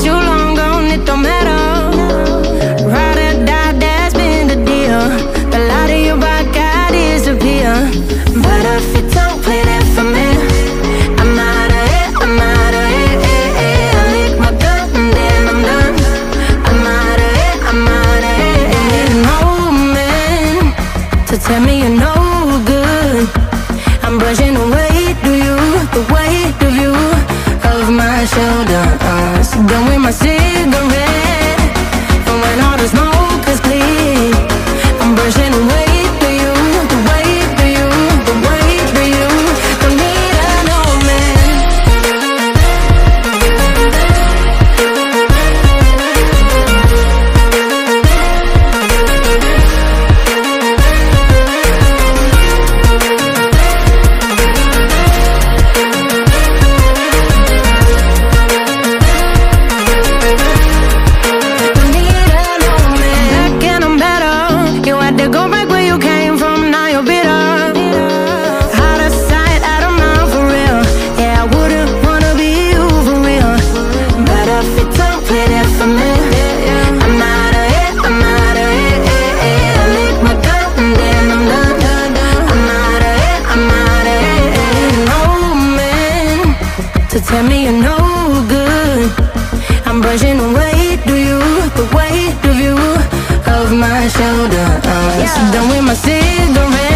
got you long gone, it don't matter. Ride or die, that's been the deal. The light of your back, I disappear. But if you don't play that for me, I'm out of it, I'm out of it. eh, eh. I lick my gun and then I'm done. I'm out of it, I'm out of it. eh. No man to tell me you're no good. I'm brushing weight of you, the weight shoulder. Uh, so done with my cigarette, to tell me you're no good. I'm brushing the weight you, the weight of you, of my shoulder. So done with my cigarette.